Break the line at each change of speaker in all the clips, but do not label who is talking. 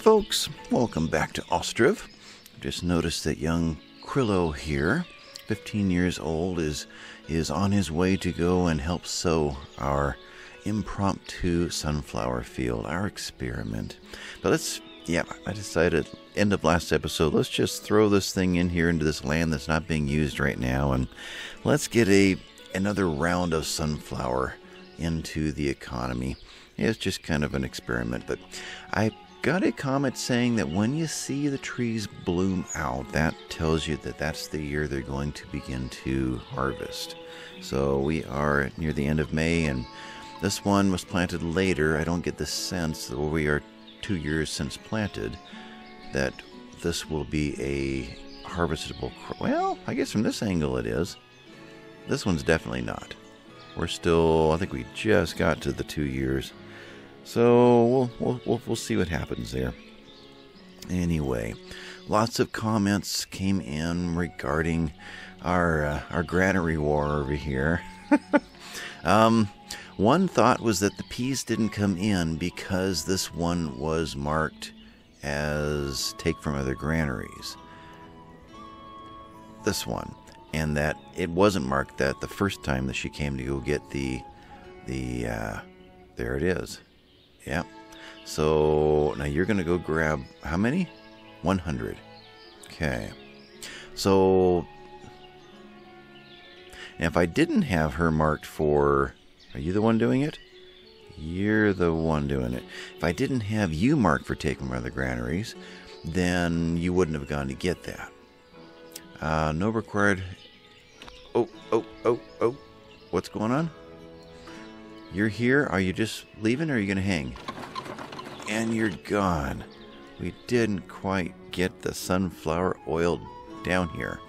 folks, welcome back to Ostriv. Just noticed that young Krillo here, 15 years old, is is on his way to go and help sow our impromptu sunflower field, our experiment. But let's, yeah, I decided end of last episode, let's just throw this thing in here into this land that's not being used right now, and let's get a another round of sunflower into the economy. It's just kind of an experiment, but I got a comment saying that when you see the trees bloom out, that tells you that that's the year they're going to begin to harvest. So we are near the end of May, and this one was planted later. I don't get the sense that we are two years since planted that this will be a harvestable. Well, I guess from this angle it is. This one's definitely not. We're still, I think we just got to the two years. So we'll, we'll, we'll, we'll see what happens there. Anyway, lots of comments came in regarding our uh, our granary war over here. um, one thought was that the peas didn't come in because this one was marked as take from other granaries. This one, and that it wasn't marked that the first time that she came to go get the the uh, there it is yeah. So now you're going to go grab how many? 100. Okay. So if I didn't have her marked for. Are you the one doing it? You're the one doing it. If I didn't have you marked for taking one of the granaries, then you wouldn't have gone to get that. Uh, no required. Oh, oh, oh, oh. What's going on? You're here? Are you just leaving or are you going to hang? And you're gone. We didn't quite get the sunflower oil down here.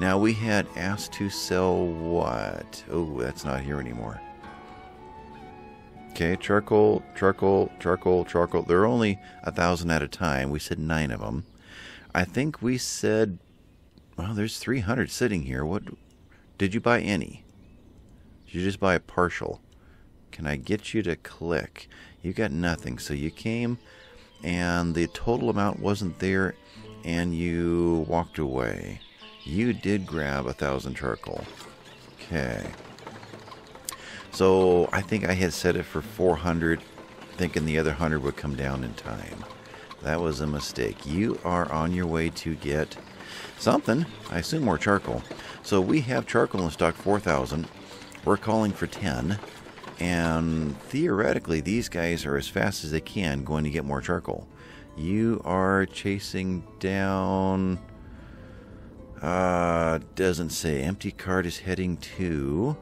Now we had asked to sell what? Oh, that's not here anymore. Okay, charcoal, charcoal, charcoal, charcoal. They're only a thousand at a time. We said nine of them. I think we said, well, there's 300 sitting here. What? Did you buy any? Did you just buy a partial? Can I get you to click? You got nothing. So you came and the total amount wasn't there and you walked away. You did grab a thousand charcoal. Okay. So I think I had set it for 400, thinking the other 100 would come down in time. That was a mistake. You are on your way to get something. I assume more charcoal. So we have charcoal in stock 4,000. We're calling for 10. And theoretically, these guys are as fast as they can going to get more charcoal. You are chasing down. Uh, doesn't say. Empty cart is heading to.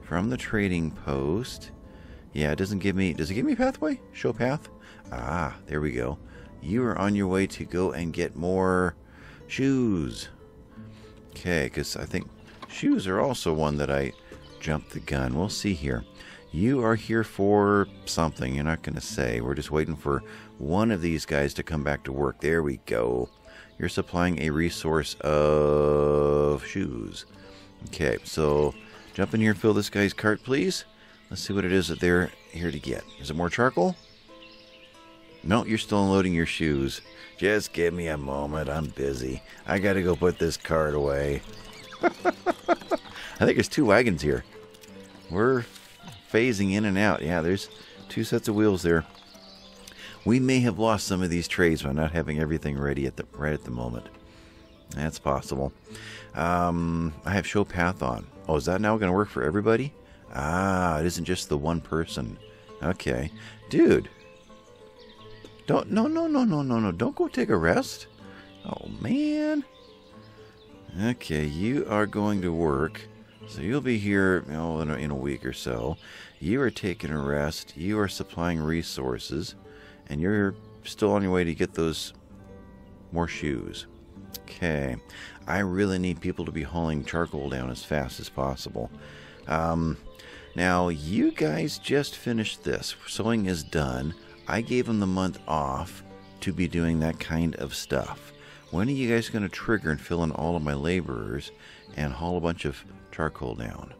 From the trading post. Yeah, it doesn't give me. Does it give me pathway? Show path? Ah, there we go. You are on your way to go and get more shoes. Okay, because I think shoes are also one that I jumped the gun. We'll see here. You are here for something. You're not going to say. We're just waiting for one of these guys to come back to work. There we go. You're supplying a resource of shoes. Okay, so jump in here fill this guy's cart, please. Let's see what it is that they're here to get. Is it more charcoal? No, you're still unloading your shoes. Just give me a moment. I'm busy. I got to go put this cart away. I think there's two wagons here. We're phasing in and out. Yeah, there's two sets of wheels there. We may have lost some of these trades by not having everything ready at the right at the moment. That's possible. Um, I have show path on. Oh, is that now going to work for everybody? Ah, it isn't just the one person. Okay, dude. Don't no no no no no no. Don't go take a rest. Oh man. Okay, you are going to work. So you'll be here you know, in, a, in a week or so. You are taking a rest. You are supplying resources. And you're still on your way to get those more shoes. Okay. I really need people to be hauling charcoal down as fast as possible. Um, now, you guys just finished this. Sowing is done. I gave them the month off to be doing that kind of stuff. When are you guys going to trigger and fill in all of my laborers and haul a bunch of charcoal down.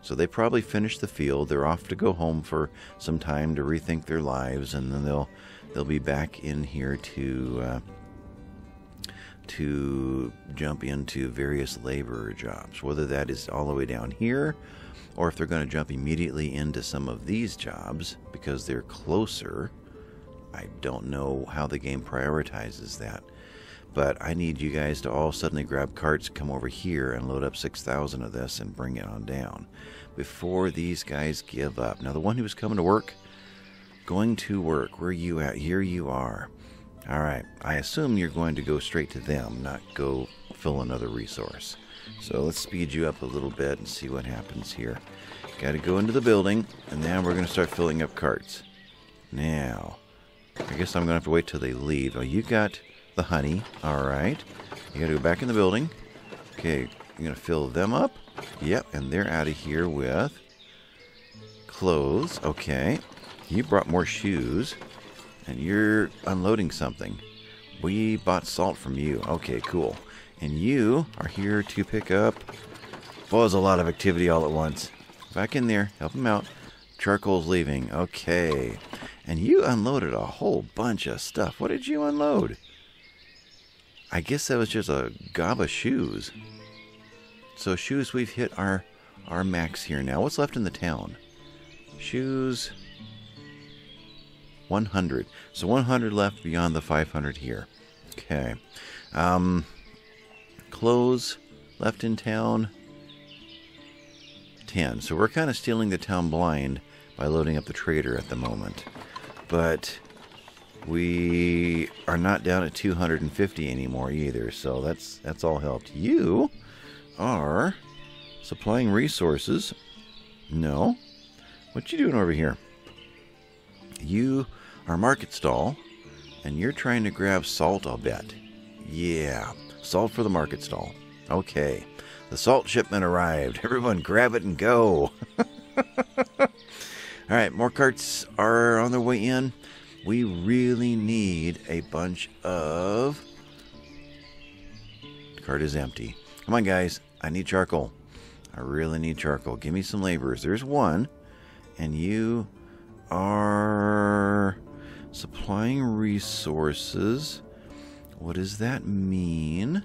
So they probably finish the field. They're off to go home for some time to rethink their lives, and then they'll they'll be back in here to uh, to jump into various laborer jobs. Whether that is all the way down here, or if they're going to jump immediately into some of these jobs because they're closer. I don't know how the game prioritizes that. But I need you guys to all suddenly grab carts, come over here, and load up 6,000 of this and bring it on down before these guys give up. Now, the one who was coming to work, going to work, where are you at? Here you are. All right, I assume you're going to go straight to them, not go fill another resource. So let's speed you up a little bit and see what happens here. Got to go into the building, and now we're going to start filling up carts. Now, I guess I'm going to have to wait till they leave. Oh, you got the honey. All right. You got to go back in the building. Okay, you're going to fill them up. Yep, and they're out of here with clothes. Okay. You brought more shoes, and you're unloading something. We bought salt from you. Okay, cool. And you are here to pick up. Well, a lot of activity all at once. Back in there. Help him out. Charcoal's leaving. Okay. And you unloaded a whole bunch of stuff. What did you unload? I guess that was just a gob of shoes. So shoes, we've hit our our max here now. What's left in the town? Shoes. 100. So 100 left beyond the 500 here. Okay. Um, clothes left in town. 10. So we're kind of stealing the town blind by loading up the trader at the moment. But we are not down at 250 anymore either, so that's that's all helped. You are supplying resources. No. What you doing over here? You are market stall, and you're trying to grab salt, I'll bet. Yeah, salt for the market stall. Okay. The salt shipment arrived. Everyone grab it and go. All right, more carts are on their way in. We really need a bunch of. Cart is empty. Come on, guys. I need charcoal. I really need charcoal. Give me some laborers. There's one. And you are supplying resources. What does that mean?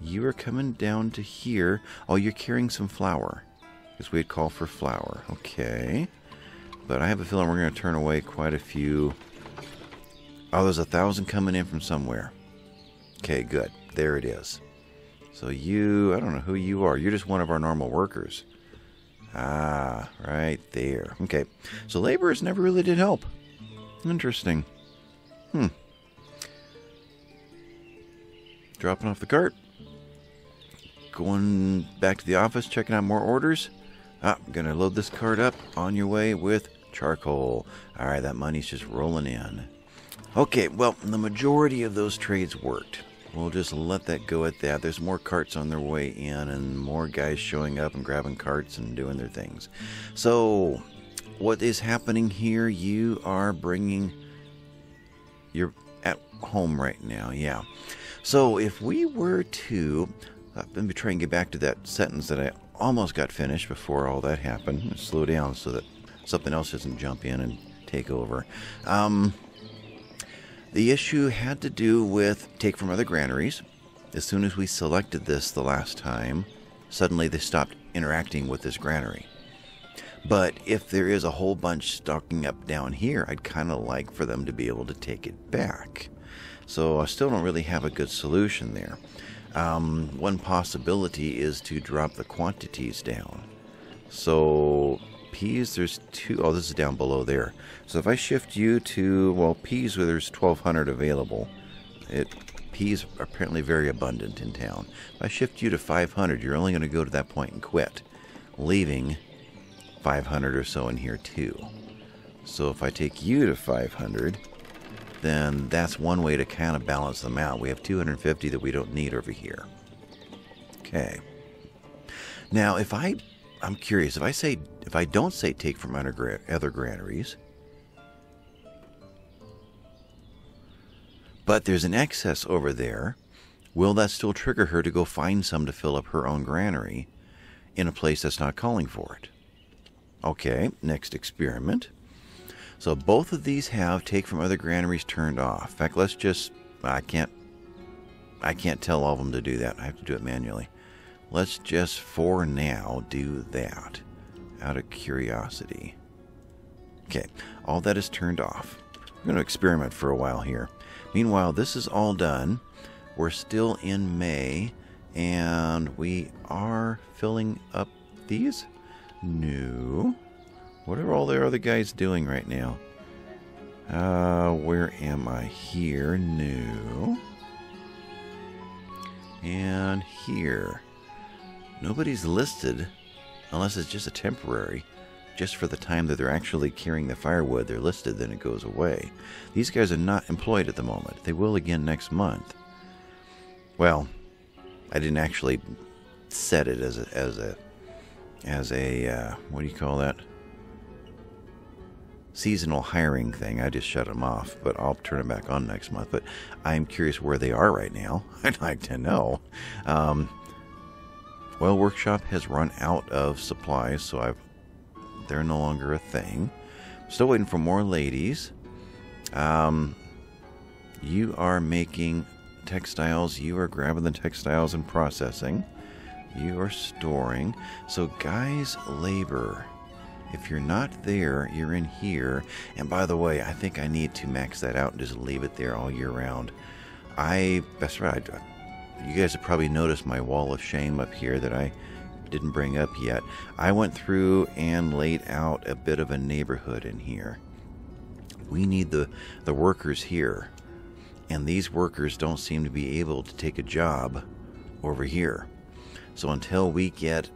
You are coming down to here. Oh, you're carrying some flour. Because we had called for flour. Okay. But I have a feeling we're going to turn away quite a few. Oh, there's a thousand coming in from somewhere. Okay, good. There it is. So you, I don't know who you are. You're just one of our normal workers. Ah, right there. Okay. So laborers never really did help. Interesting. Hmm. Dropping off the cart. Going back to the office, checking out more orders. Ah, I'm going to load this cart up on your way with charcoal. All right, that money's just rolling in. Okay, well, the majority of those trades worked. We'll just let that go at that. There's more carts on their way in and more guys showing up and grabbing carts and doing their things. So, what is happening here? You are bringing. You're at home right now, yeah. So, if we were to. Let me try and get back to that sentence that I almost got finished before all that happened. Slow down so that something else doesn't jump in and take over. Um, the issue had to do with take from other granaries. As soon as we selected this the last time, suddenly they stopped interacting with this granary. But if there is a whole bunch stocking up down here, I'd kind of like for them to be able to take it back. So I still don't really have a good solution there. Um, one possibility is to drop the quantities down. So peas, there's two. Oh, this is down below there. So if I shift you to, well, peas, where there's 1,200 available, it peas are apparently very abundant in town. If I shift you to 500, you're only going to go to that point and quit, leaving 500 or so in here too. So if I take you to 500, then that's one way to kind of balance them out. We have 250 that we don't need over here. Okay. Now, if I I'm curious if I say if I don't say take from other, other granaries, but there's an excess over there, will that still trigger her to go find some to fill up her own granary in a place that's not calling for it? Okay, next experiment. So both of these have take from other granaries turned off. In fact, let's just I can't I can't tell all of them to do that. I have to do it manually. Let's just for now do that out of curiosity. Okay, all that is turned off. We're going to experiment for a while here. Meanwhile, this is all done. We're still in May, and we are filling up these. No. What are all the other guys doing right now? Uh, where am I? Here. No. And here. Nobody's listed unless it's just a temporary. Just for the time that they're actually carrying the firewood, they're listed, then it goes away. These guys are not employed at the moment. They will again next month. Well, I didn't actually set it as a as a as a uh, what do you call that? Seasonal hiring thing. I just shut them off, but I'll turn them back on next month. But I'm curious where they are right now. I'd like to know. Um, Oil Workshop has run out of supplies, so I've they're no longer a thing. Still waiting for more ladies. Um, you are making textiles. You are grabbing the textiles and processing. You are storing. So, guys, labor. If you're not there, you're in here. And by the way, I think I need to max that out and just leave it there all year round. I, that's right. You guys have probably noticed my wall of shame up here that I didn't bring up yet. I went through and laid out a bit of a neighborhood in here. We need the, the workers here, and these workers don't seem to be able to take a job over here. So until we get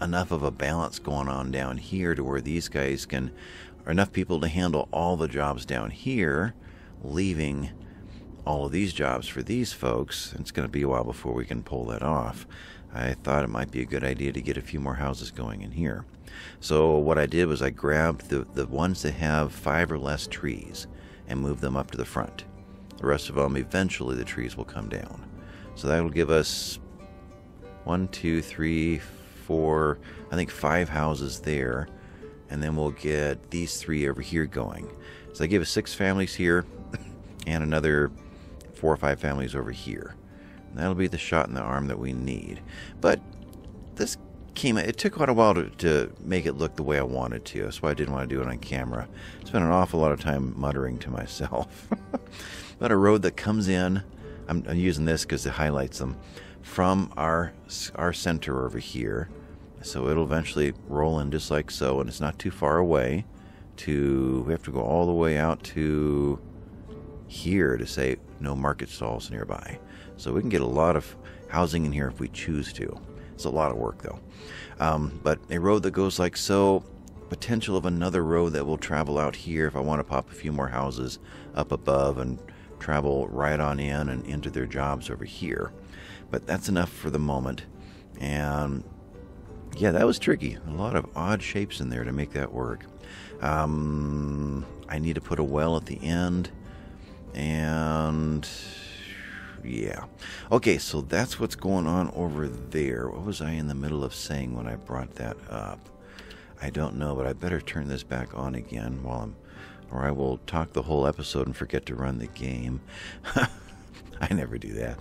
enough of a balance going on down here to where these guys can, or enough people to handle all the jobs down here, leaving all of these jobs for these folks, it's going to be a while before we can pull that off. I thought it might be a good idea to get a few more houses going in here. So what I did was I grabbed the, the ones that have five or less trees and moved them up to the front. The rest of them, eventually the trees will come down. So that will give us one, two, three, four, I think five houses there. And then we'll get these three over here going. So I give us six families here and another four or five families over here. That'll be the shot in the arm that we need. But this came, it took quite a while to, to make it look the way I wanted to. That's why I didn't want to do it on camera. I spent an awful lot of time muttering to myself. but a road that comes in, I'm, I'm using this because it highlights them, from our, our center over here. So it'll eventually roll in just like so, and it's not too far away. To we have to go all the way out to here to say no market stalls nearby. So we can get a lot of housing in here if we choose to. It's a lot of work though. Um, but a road that goes like so, potential of another road that will travel out here if I want to pop a few more houses up above and travel right on in and into their jobs over here. But that's enough for the moment. And yeah, that was tricky. A lot of odd shapes in there to make that work. Um, I need to put a well at the end. And yeah. Okay, so that's what's going on over there. What was I in the middle of saying when I brought that up? I don't know, but I better turn this back on again while I'm or I will talk the whole episode and forget to run the game. I never do that.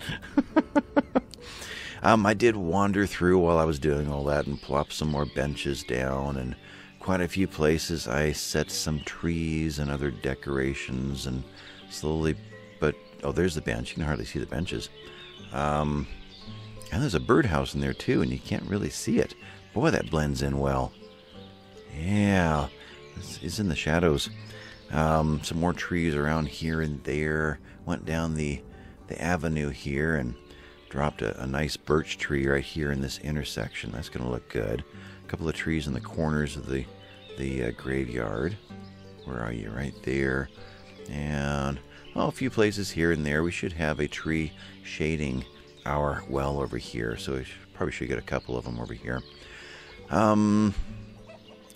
um, I did wander through while I was doing all that and plop some more benches down, and quite a few places I set some trees and other decorations and slowly but oh, there's the bench. You can hardly see the benches. Um, and there's a birdhouse in there too, and you can't really see it. Boy, that blends in well. Yeah, it's in the shadows. Um, some more trees around here and there. Went down the the avenue here and dropped a, a nice birch tree right here in this intersection. That's going to look good. A couple of trees in the corners of the the uh, graveyard. Where are you? Right there. And well, a few places here and there. We should have a tree shading our well over here, so we should, probably should get a couple of them over here. Um,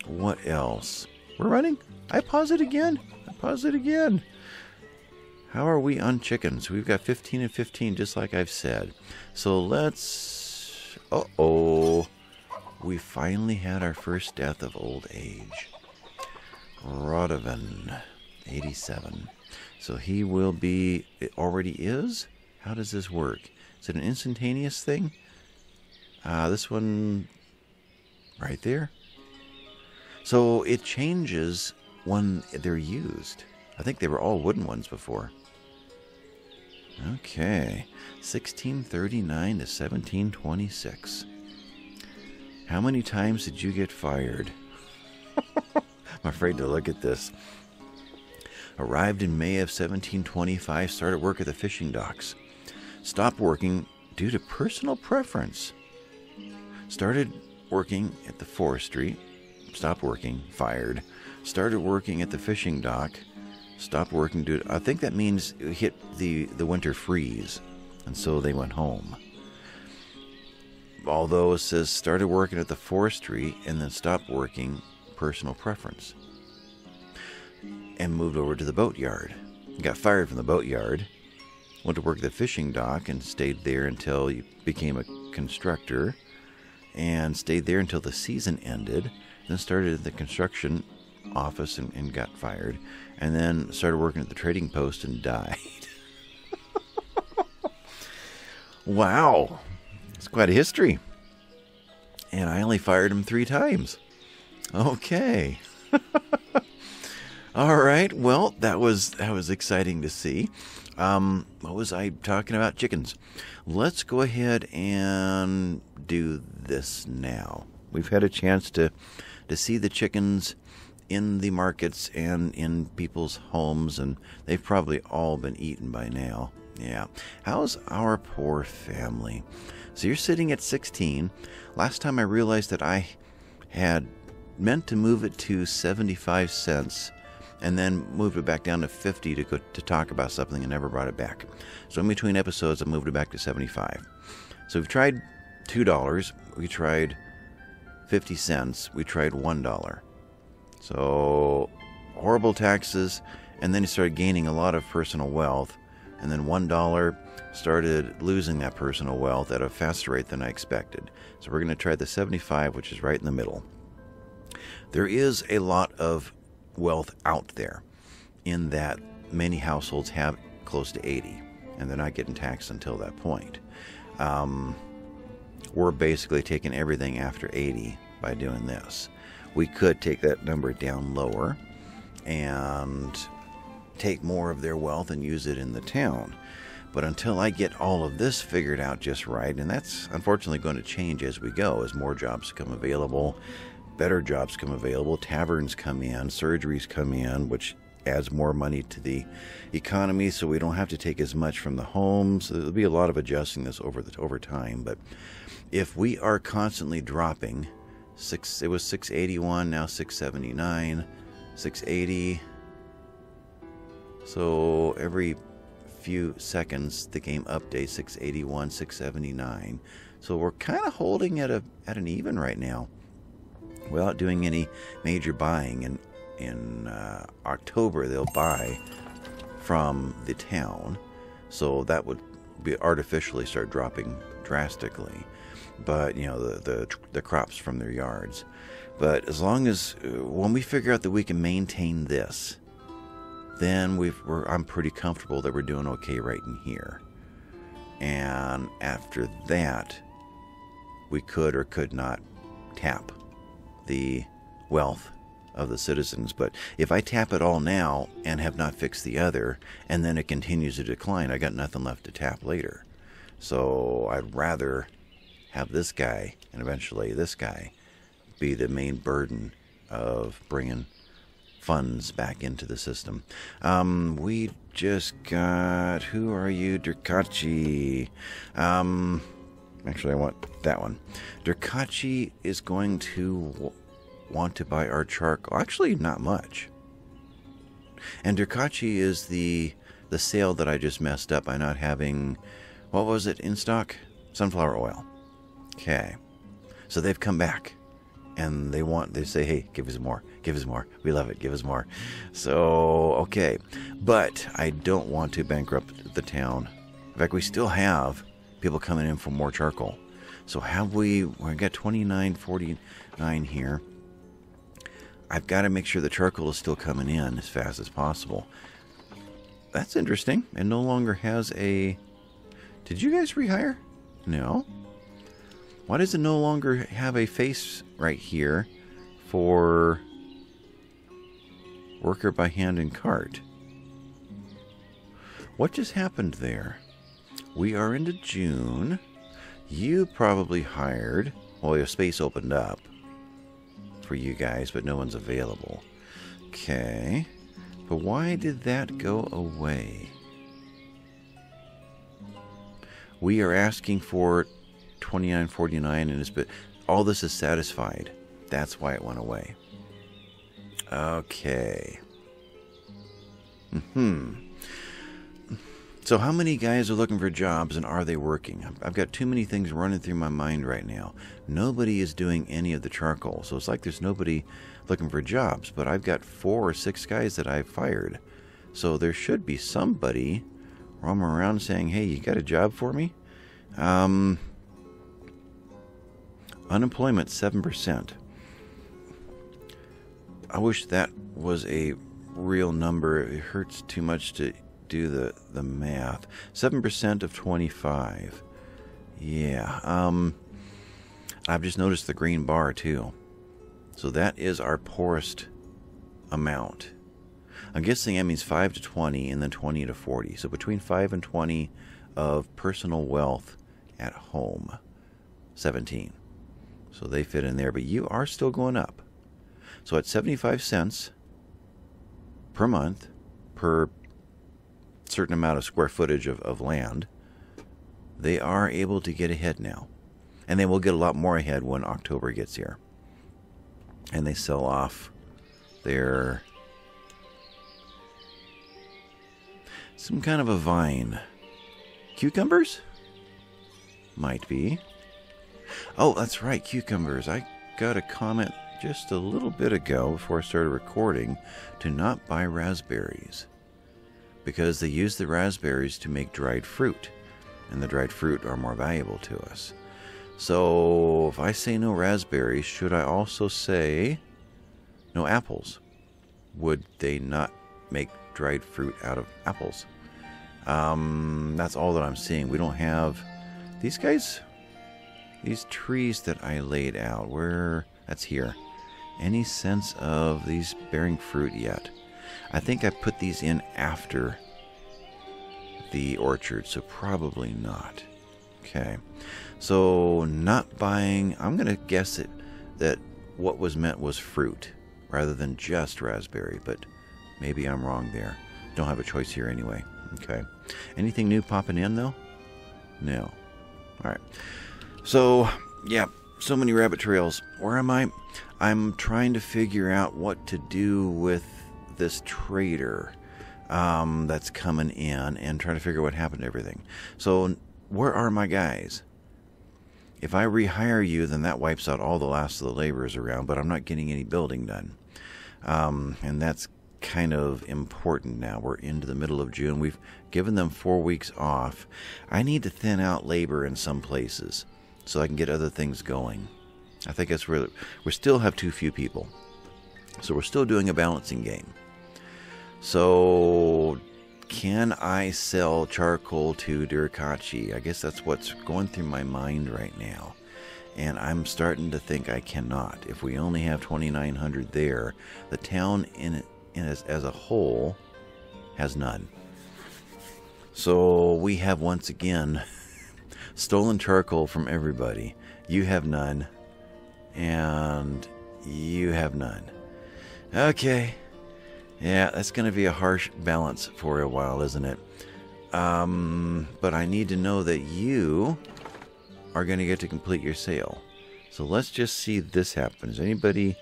what else? We're running. I pause it again. I pause it again. How are we on chickens? We've got 15 and 15, just like I've said. So let's. Uh oh. we finally had our first death of old age. Rodovan, 87. So he will be, it already is? How does this work? Is it an instantaneous thing? Uh, this one right there. So it changes when they're used. I think they were all wooden ones before. Okay. 1639 to 1726. How many times did you get fired? I'm afraid to look at this. Arrived in May of 1725, started work at the fishing docks. Stopped working due to personal preference. Started working at the forestry. Stopped working, fired. Started working at the fishing dock. Stopped working due to, I think that means hit the, the winter freeze. And so they went home although it says started working at the forestry and then stopped working, personal preference, and moved over to the boatyard. Got fired from the boatyard, went to work at the fishing dock and stayed there until he became a constructor, and stayed there until the season ended. Then started at the construction office and, and got fired, and then started working at the trading post and died. wow. It's quite a history. And I only fired him three times. Okay. All right. Well, that was that was exciting to see. Um, what was I talking about? Chickens. Let's go ahead and do this now. We've had a chance to to see the chickens in the markets and in people's homes, and they've probably all been eaten by now. Yeah. How's our poor family? So you're sitting at 16. Last time I realized that I had meant to move it to 75 cents and then moved it back down to 50 to go to talk about something and never brought it back. So in between episodes I moved it back to 75. So we've tried $2, we tried 50 cents, we tried $1. So horrible taxes and then he started gaining a lot of personal wealth and then $1 started losing that personal wealth at a faster rate than I expected. So we're going to try the 75, which is right in the middle. There is a lot of wealth out there in that many households have close to 80, and they're not getting taxed until that point. Um, we're basically taking everything after 80 by doing this. We could take that number down lower and take more of their wealth and use it in the town. But until I get all of this figured out just right, and that's unfortunately going to change as we go, as more jobs come available, better jobs come available, taverns come in, surgeries come in, which adds more money to the economy, so we don't have to take as much from the homes. There'll be a lot of adjusting this over the over time, but if we are constantly dropping, six it was 681, now 679, 680. So every few seconds the game updates 681 679 so we're kind of holding at a at an even right now without doing any major buying in in uh, October they'll buy from the town. So that would be artificially start dropping drastically. But you know the the, the crops from their yards. But as long as uh, when we figure out that we can maintain this then we are I'm pretty comfortable that we're doing okay right in here. And after that, we could or could not tap the wealth of the citizens. But if I tap it all now and have not fixed the other, and then it continues to decline, I got nothing left to tap later. So I'd rather have this guy and eventually this guy be the main burden of bringing funds back into the system. Um, we just got. Who are you, Durkachi? Um, actually, I want that one. Durkachi is going to want to buy our charcoal. Actually, not much. And Durkachi is the the sale that I just messed up by not having. What was it in stock? Sunflower oil. Okay. So they've come back and they want they say hey give us more give us more we love it give us more so okay but i don't want to bankrupt the town in fact we still have people coming in for more charcoal So have we? We got 29.49 here. I've got to make sure the charcoal is still coming in as fast as possible. That's interesting. It no longer has a. Did you guys rehire? No. Why does it no longer have a face right here for worker by hand and cart? What just happened there? We are into June. You probably hired. Well, your space opened up for you guys, but no one's available. Okay. But why did that go away? We are asking for 29.49 and it's but all this is satisfied. That's why it went away. Okay. Hmm. So, how many guys are looking for jobs and are they working? I've got too many things running through my mind right now. Nobody is doing any of the charcoal, so it's like there's nobody looking for jobs. But I've got four or six guys that I've fired. So, there should be somebody roaming around saying, Hey, you got a job for me? Um, unemployment 7%. I wish that was a real number. It hurts too much to do the, the math. 7% of 25. Yeah. Um, I've just noticed the green bar too. So that is our poorest amount. I'm guessing that means 5 to 20 and then 20 to 40. So between 5 and 20 of personal wealth at home. 17. So they fit in there, but you are still going up. So at 75 cents per month per certain amount of square footage of, of land, they are able to get ahead now. And they will get a lot more ahead when October gets here. And they sell off their. Some kind of a vine. Cucumbers? Might be. Oh, that's right, cucumbers. I got a comment just a little bit ago before I started recording to not buy raspberries because they use the raspberries to make dried fruit, and the dried fruit are more valuable to us. So, if I say no raspberries, should I also say no apples? Would they not make dried fruit out of apples? Um, that's all that I'm seeing. We don't have these guys, these trees that I laid out. Where that's here. Any sense of these bearing fruit yet? I think I put these in after the orchard, so probably not. Okay. So not buying I'm gonna guess it that what was meant was fruit rather than just raspberry, but maybe I'm wrong there. Don't have a choice here anyway. Okay. Anything new popping in though? No. Alright. So yeah, so many rabbit trails. Where am I? I'm trying to figure out what to do with this trader um, that's coming in and trying to figure out what happened to everything. So, where are my guys? If I rehire you, then that wipes out all the last of the laborers around, but I'm not getting any building done. Um, and that's kind of important now. We're into the middle of June. We've given them four weeks off. I need to thin out labor in some places so I can get other things going. I think that's really, we still have too few people. So we're still doing a balancing game. So, can I sell charcoal to Durakachi? I guess that's what's going through my mind right now. And I'm starting to think I cannot. If we only have 2,900 there, the town in, in as, as a whole has none. So we have once again stolen charcoal from everybody. You have none. And you have none. Okay. Yeah, that's going to be a harsh balance for a while, isn't it? Um, but I need to know that you are going to get to complete your sale. So let's just see this happen. Is anybody.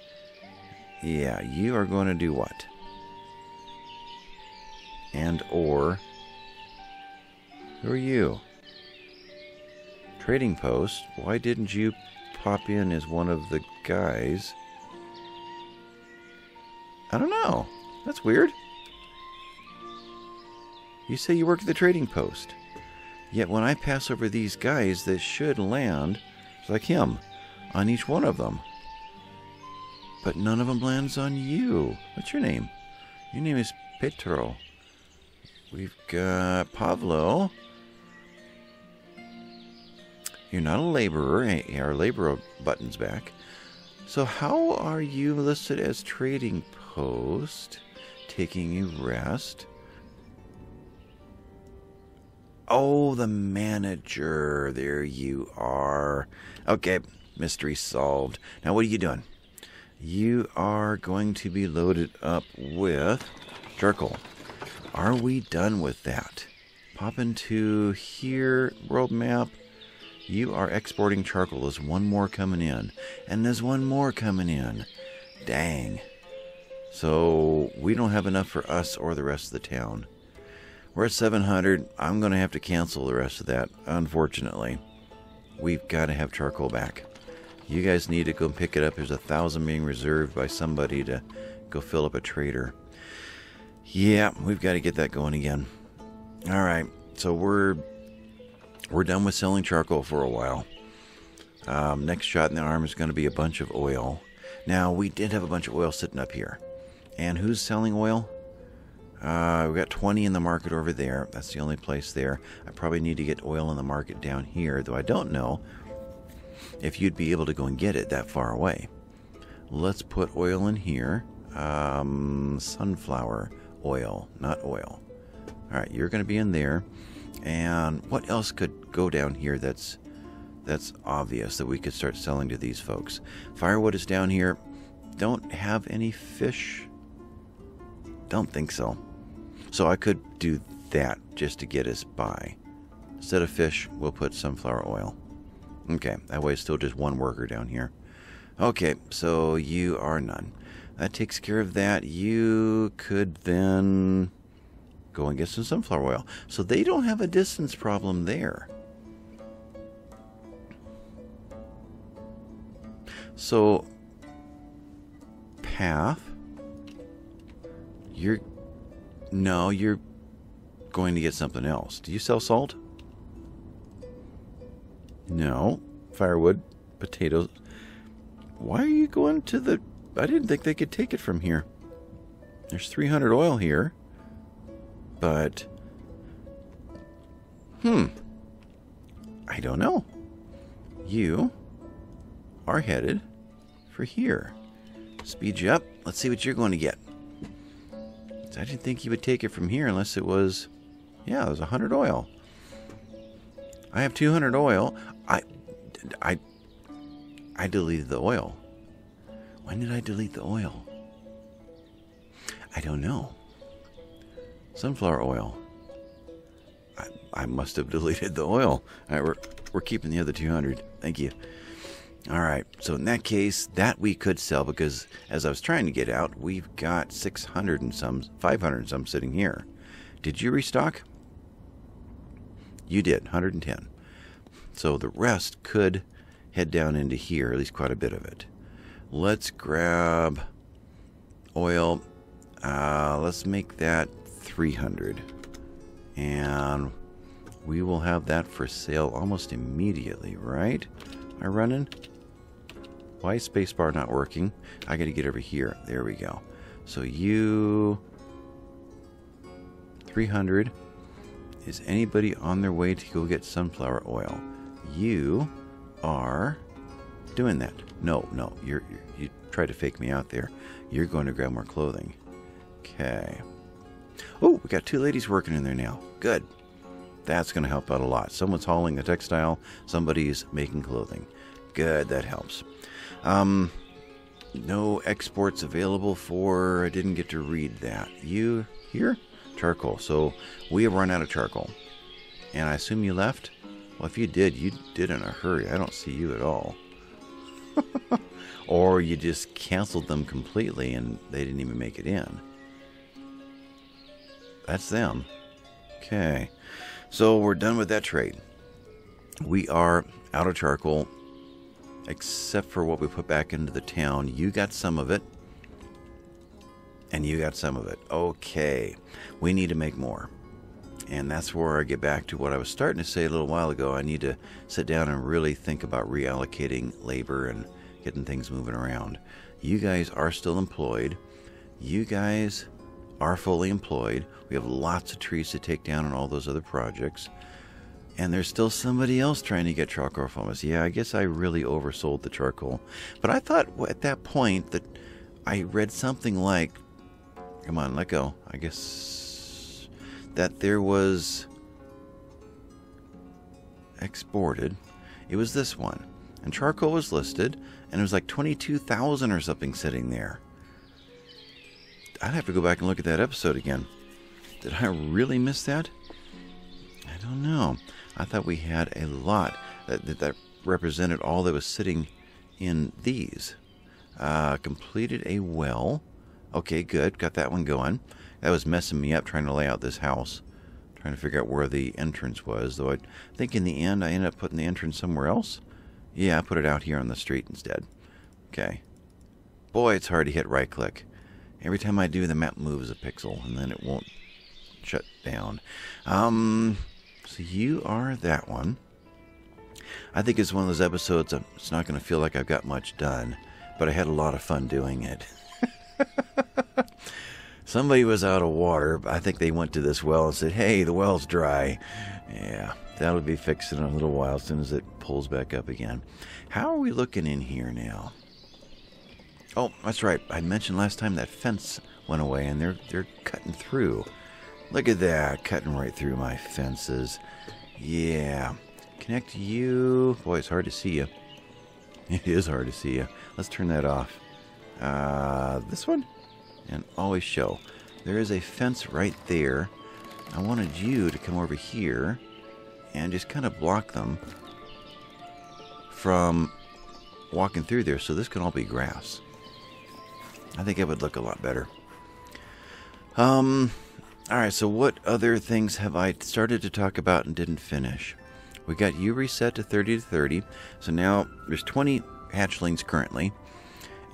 Yeah, you are going to do what? And or. Who are you? Trading post. Why didn't you pop in as one of the guys? I don't know. That's weird. You say you work at the trading post. Yet when I pass over these guys that should land like him on each one of them. But none of them lands on you. What's your name? Your name is Petro. We've got Pavlo. You're not a laborer. Eh, eh, our laborer button's back. So how are you listed as trading post? Taking a rest. Oh, the manager. There you are. Okay, mystery solved. Now, what are you doing? You are going to be loaded up with charcoal. Are we done with that? Pop into here, world map. You are exporting charcoal. There's one more coming in. And there's one more coming in. Dang. So we don't have enough for us or the rest of the town. We're at 700. I'm going to have to cancel the rest of that, unfortunately. We've got to have charcoal back. You guys need to go pick it up. There's a thousand being reserved by somebody to go fill up a trader. Yeah, we've got to get that going again. All right, so we're we're done with selling charcoal for a while. Um, next shot in the arm is going to be a bunch of oil. Now we did have a bunch of oil sitting up here, and who's selling oil? Uh, we got 20 in the market over there. That's the only place there. I probably need to get oil in the market down here, though I don't know if you'd be able to go and get it that far away. Let's put oil in here. Um, sunflower oil, not oil. All right, you're going to be in there. And what else could go down here that's that's obvious that we could start selling to these folks? Firewood is down here. Don't have any fish. Don't think so. So I could do that just to get us by. Instead of fish, we'll put sunflower oil. Okay, that way it's still just one worker down here. Okay, so you are none. That takes care of that. You could then go and get some sunflower oil. So they don't have a distance problem there. So, path, you're, no, you're going to get something else. Do you sell salt? No. Firewood, potatoes. Why are you going to the... I didn't think they could take it from here. There's 300 oil here. But... Hmm. I don't know. You are headed for here. Speed you up. Let's see what you're going to get. I didn't think he would take it from here unless it was... Yeah, it was 100 oil. I have 200 oil. I, I, I deleted the oil. When did I delete the oil? I don't know. Sunflower oil. I, I must have deleted the oil. All right, we're, we're keeping the other 200. Thank you. All right, so in that case, that we could sell because as I was trying to get out, we've got 600 and some, 500 and some sitting here. Did you restock? You did, 110. So the rest could head down into here, at least quite a bit of it. Let's grab oil. Uh, let's make that 300. And we will have that for sale almost immediately, right? Am running? Why is spacebar not working? I got to get over here. There we go. So you... 300. Is anybody on their way to go get sunflower oil? You are doing that. No, no, you're, you're you try to fake me out there. You're going to grab more clothing. Okay. Oh, we got two ladies working in there now. Good. That's going to help out a lot. Someone's hauling a textile. Somebody's making clothing. Good, that helps. Um, no exports available for. I didn't get to read that. You here? Charcoal. So we have run out of charcoal. And I assume you left? Well, if you did, you did in a hurry. I don't see you at all. or you just canceled them completely and they didn't even make it in. That's them. Okay. So we're done with that trade. We are out of charcoal, except for what we put back into the town. You got some of it, and you got some of it. Okay. We need to make more. And that's where I get back to what I was starting to say a little while ago. I need to sit down and really think about reallocating labor and getting things moving around. You guys are still employed. You guys are fully employed. We have lots of trees to take down on all those other projects. And there's still somebody else trying to get charcoal from us. Yeah, I guess I really oversold the charcoal. But I thought at that point that I read something like, come on, let go. I guess that there was exported. It was this one. And charcoal was listed, and it was like 22,000 or something sitting there. I'd have to go back and look at that episode again. Did I really miss that? I don't know. I thought we had a lot that, that, that represented all that was sitting in these. Uh, completed a well. Okay, good. Got that one going. That was messing me up trying to lay out this house. Trying to figure out where the entrance was. Though I think in the end I ended up putting the entrance somewhere else. Yeah, I put it out here on the street instead. Okay. Boy, it's hard to hit right click. Every time I do, the map moves a pixel and then it won't shut down. Um, so you are that one. I think it's one of those episodes. It's not going to feel like I've got much done, but I had a lot of fun doing it. Somebody was out of water. I think they went to this well and said, "Hey, the well's dry." Yeah, that'll be fixed in a little while as soon as it pulls back up again. How are we looking in here now? Oh, that's right. I mentioned last time that fence went away, and they're they're cutting through. Look at that, cutting right through my fences. Yeah. Connect you. Boy, it's hard to see you. It is hard to see you. Let's turn that off. Uh, this one? And always show. There is a fence right there. I wanted you to come over here and just kind of block them from walking through there so this can all be grass. I think it would look a lot better. Um, all right, so what other things have I started to talk about and didn't finish? We got you reset to 30 to 30. So now there's 20 hatchlings currently,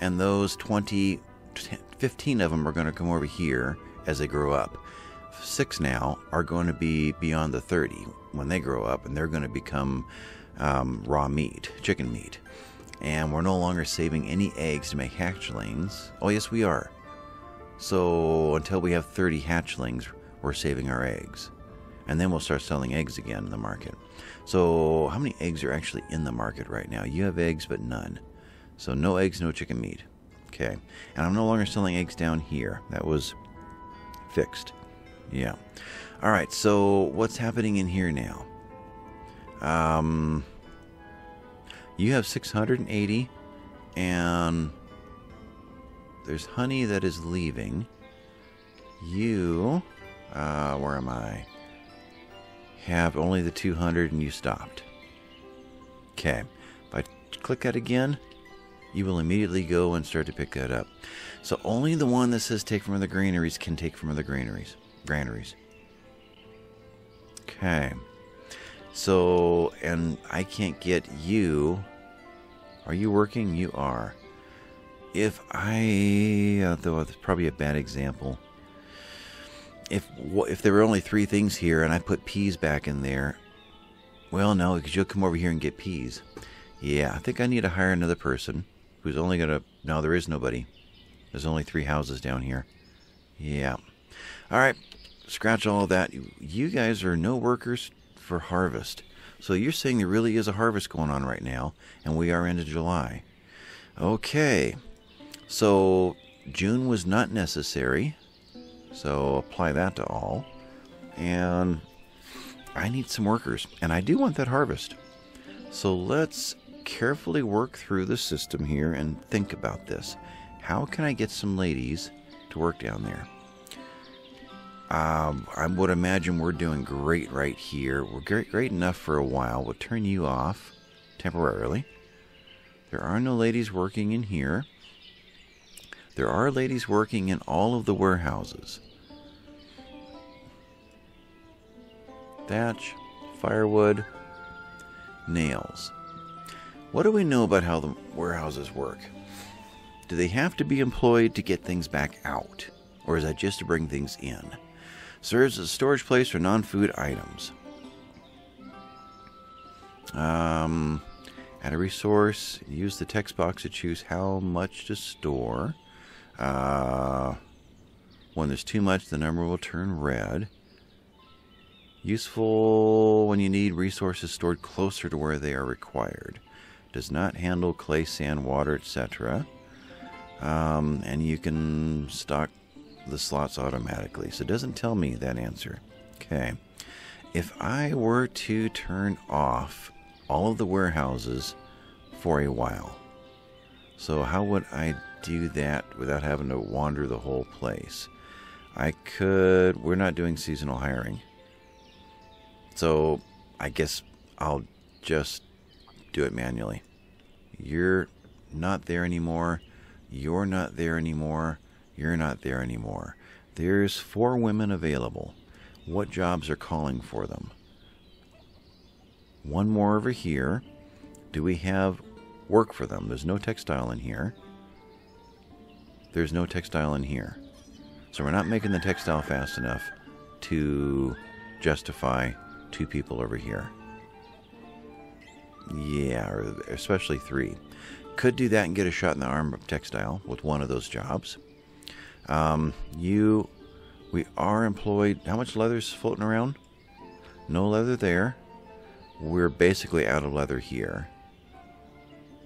and those 20, 15 of them are going to come over here as they grow up. Six now are going to be beyond the 30 when they grow up, and they're going to become um, raw meat, chicken meat. And we're no longer saving any eggs to make hatchlings. Oh, yes, we are. So until we have 30 hatchlings, we're saving our eggs. And then we'll start selling eggs again in the market. So, how many eggs are actually in the market right now? You have eggs, but none. So, no eggs, no chicken meat. Okay. And I'm no longer selling eggs down here. That was fixed. Yeah. All right. So, what's happening in here now? Um, you have 680, and there's honey that is leaving. You, uh, where am I? Have only the 200 and you stopped. Okay. If I click that again, you will immediately go and start to pick that up. So only the one that says take from other granaries can take from other granaries. Granaries. Okay. So, and I can't get you. Are you working? You are if I, uh, though it's probably a bad example, if if there were only three things here and I put peas back in there, well, no, because you'll come over here and get peas. Yeah, I think I need to hire another person who's only gonna. No, there is nobody. There's only three houses down here. Yeah. All right, scratch all of that. You guys are no workers for harvest. So you're saying there really is a harvest going on right now, and we are into July. Okay. So June was not necessary. So apply that to all. And I need some workers, and I do want that harvest. So let's carefully work through the system here and think about this. How can I get some ladies to work down there? Um, I would imagine we're doing great right here. We're great, great enough for a while. We'll turn you off temporarily. There are no ladies working in here. There are ladies working in all of the warehouses. Thatch, firewood, nails. What do we know about how the warehouses work? Do they have to be employed to get things back out? Or is that just to bring things in? Serves as a storage place for non-food items. Um, add a resource. Use the text box to choose how much to store. Uh, when there's too much, the number will turn red. Useful when you need resources stored closer to where they are required. Does not handle clay, sand, water, etc. Um, and you can stock the slots automatically. So it doesn't tell me that answer. Okay. If I were to turn off all of the warehouses for a while, so how would I do that without having to wander the whole place? I could. We're not doing seasonal hiring. So I guess I'll just do it manually. You're not there anymore. You're not there anymore. You're not there anymore. There's four women available. What jobs are calling for them? One more over here. Do we have work for them? There's no textile in here. There's no textile in here. So we're not making the textile fast enough to justify two people over here. Yeah, or especially three. Could do that and get a shot in the arm of textile with one of those jobs. Um, you, we are employed. How much leather's floating around? No leather there. We're basically out of leather here.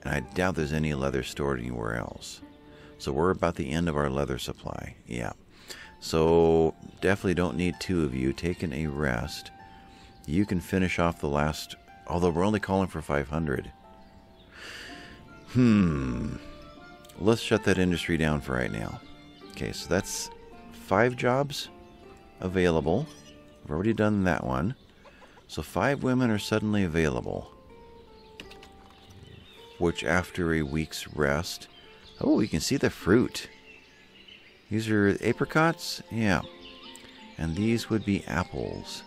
And I doubt there's any leather stored anywhere else. So we're about the end of our leather supply. Yeah. So definitely don't need two of you. Taking a rest. You can finish off the last, although we're only calling for 500. Hmm. Let's shut that industry down for right now. Okay, so that's five jobs available. I've already done that one. So five women are suddenly available. Which after a week's rest. Oh, you can see the fruit. These are apricots? Yeah. And these would be apples.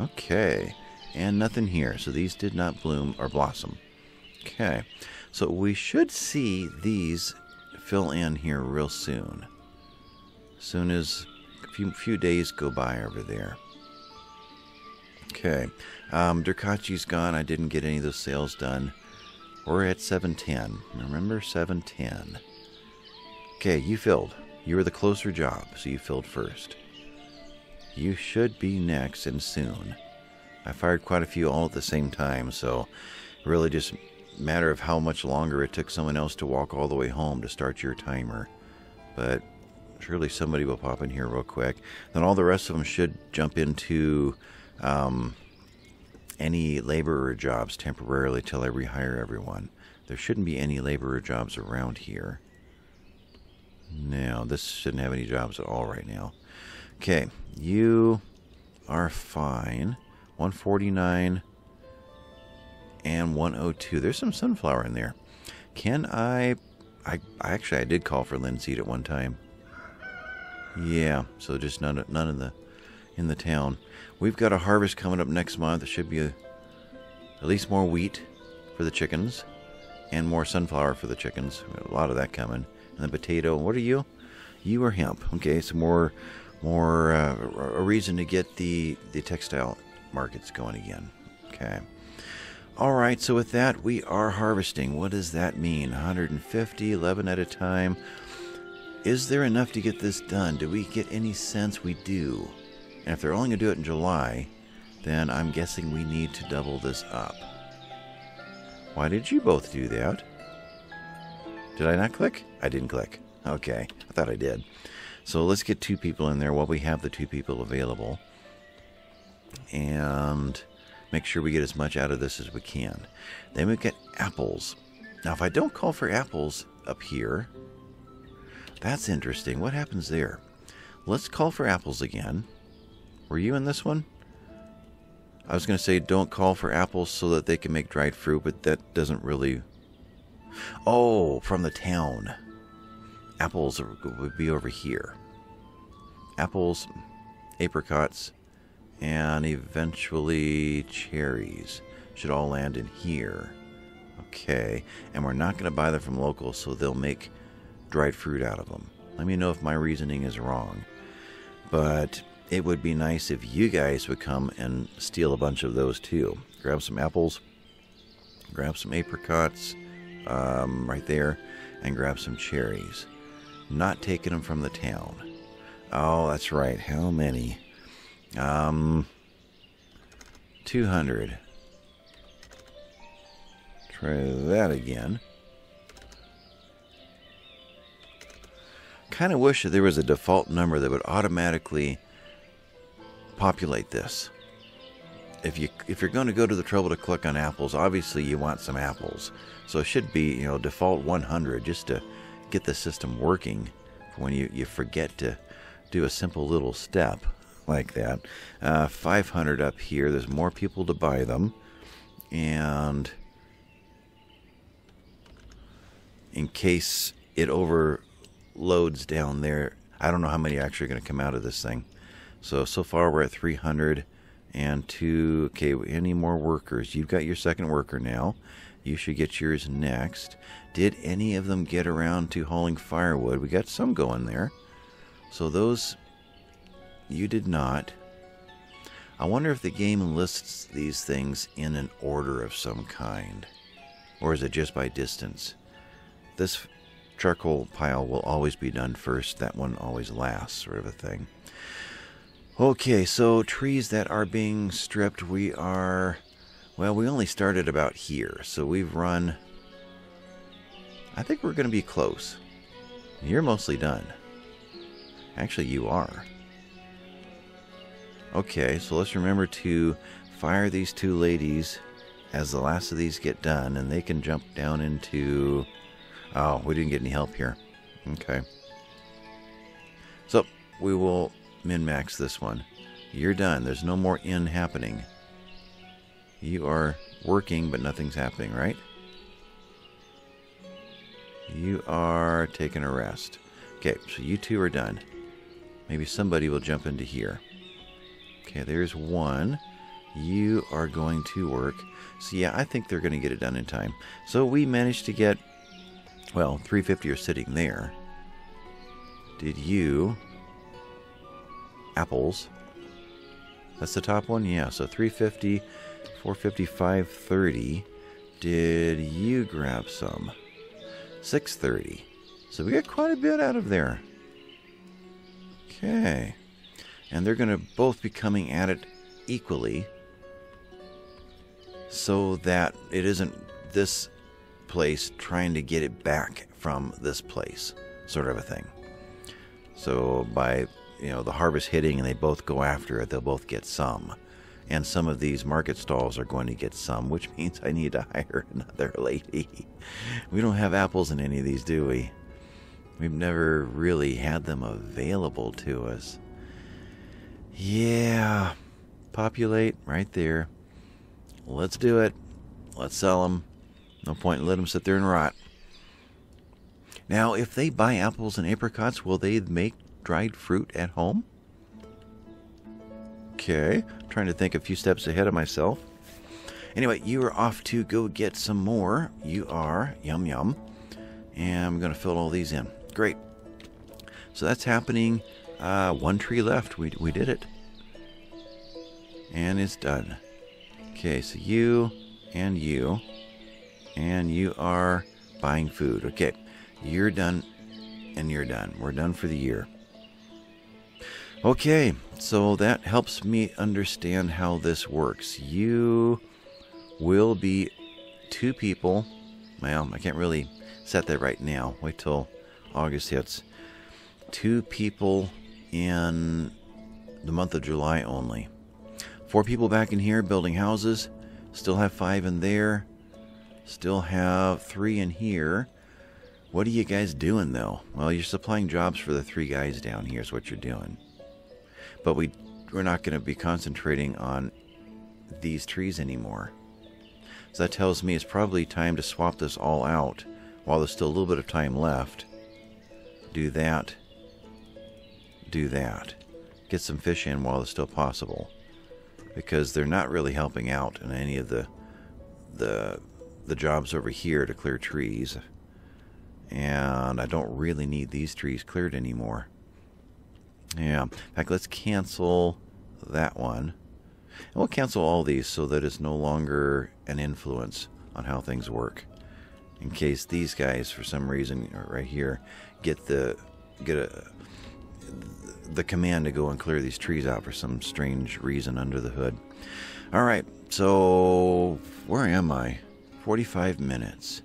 Okay. And nothing here. So these did not bloom or blossom. Okay. So we should see these fill in here real soon. Soon as a few, few days go by over there. Okay. Um, Durkachi's gone. I didn't get any of those sales done. We're at 710. Remember 710. Okay, you filled. You were the closer job, so you filled first. You should be next and soon. I fired quite a few all at the same time, so really just matter of how much longer it took someone else to walk all the way home to start your timer. But surely somebody will pop in here real quick. Then all the rest of them should jump into um, any laborer jobs temporarily till I rehire everyone. There shouldn't be any laborer jobs around here. No, this shouldn't have any jobs at all right now. Okay, you are fine. 149 and 102. There's some sunflower in there. Can I... I actually I did call for linseed at one time. Yeah, so just none of, none of the in the town. We've got a harvest coming up next month. There should be a, at least more wheat for the chickens and more sunflower for the chickens. A lot of that coming. And the potato. What are you? You are hemp. Okay, so more more uh, a reason to get the the textile markets going again. Okay. All right, so with that, we are harvesting. What does that mean? 150, 11 at a time. Is there enough to get this done? Do we get any sense we do? And if they're only going to do it in July, then I'm guessing we need to double this up. Why did you both do that? Did I not click? I didn't click. Okay, I thought I did. So let's get two people in there while we have the two people available. And make sure we get as much out of this as we can. Then we get apples. Now, if I don't call for apples up here, that's interesting. What happens there? Let's call for apples again. Were you in this one? I was going to say don't call for apples so that they can make dried fruit, but that doesn't really... Oh, from the town. Apples would be over here. Apples, apricots, and eventually cherries should all land in here. Okay, and we're not going to buy them from locals, so they'll make dried fruit out of them. Let me know if my reasoning is wrong. But it would be nice if you guys would come and steal a bunch of those too. Grab some apples, grab some apricots um, right there, and grab some cherries. Not taking them from the town. Oh, that's right. How many? Um, 200. Try that again. Kind of wish that there was a default number that would automatically populate this. If you if you're going to go to the trouble to click on apples, obviously you want some apples. So it should be, you know, default 100 just to get the system working when you, you forget to do a simple little step like that. Uh, 500 up here. There's more people to buy them. And in case it overloads down there, I don't know how many actually are going to come out of this thing. So, so far we're at 300 and two. Okay, any more workers? You've got your second worker now. You should get yours next. Did any of them get around to hauling firewood? We got some going there. So those you did not. I wonder if the game lists these things in an order of some kind. Or is it just by distance? This charcoal pile will always be done first. That one always lasts, sort of a thing. Okay, so trees that are being stripped, we are. Well, we only started about here, so we've run. I think we're going to be close. You're mostly done. Actually, you are. Okay, so let's remember to fire these two ladies as the last of these get done, and they can jump down into. Oh, we didn't get any help here. Okay. So, we will min-max this one. You're done. There's no more in happening. You are working, but nothing's happening, right? You are taking a rest. Okay, so you two are done. Maybe somebody will jump into here. Okay, there's one. You are going to work. So yeah, I think they're going to get it done in time. So we managed to get, well, 350 are sitting there. Did you apples. That's the top one? Yeah, so 350, 450, 530. Did you grab some? 630. So we got quite a bit out of there. Okay. And they're going to both be coming at it equally so that it isn't this place trying to get it back from this place, sort of a thing. So by you know the harvest hitting and they both go after it, they'll both get some. And some of these market stalls are going to get some, which means I need to hire another lady. We don't have apples in any of these, do we? We've never really had them available to us. Yeah, populate right there. Let's do it. Let's sell them. No point in letting them sit there and rot. Now, if they buy apples and apricots, will they make dried fruit at home? Okay, I'm trying to think a few steps ahead of myself. Anyway, you are off to go get some more. You are, yum yum. And I'm going to fill all these in. Great. So that's happening. Uh, one tree left. We, we did it. And it's done. Okay, so you and you. And you are buying food. Okay, you're done and you're done. We're done for the year. Okay, so that helps me understand how this works. You will be two people. Well, I can't really set that right now. Wait till August hits. Two people in the month of July only. Four people back in here building houses. Still have five in there. Still have three in here. What are you guys doing though? Well, you're supplying jobs for the three guys down here, is what you're doing but we we're not going to be concentrating on these trees anymore. So that tells me it's probably time to swap this all out while there's still a little bit of time left. Do that. Do that. Get some fish in while it's still possible. Because they're not really helping out in any of the the the jobs over here to clear trees. And I don't really need these trees cleared anymore. Yeah. In fact, let's cancel that one. And we'll cancel all these so that it's no longer an influence on how things work. In case these guys, for some reason, right here, get the get a the command to go and clear these trees out for some strange reason under the hood. All right, so where am I? 45 minutes.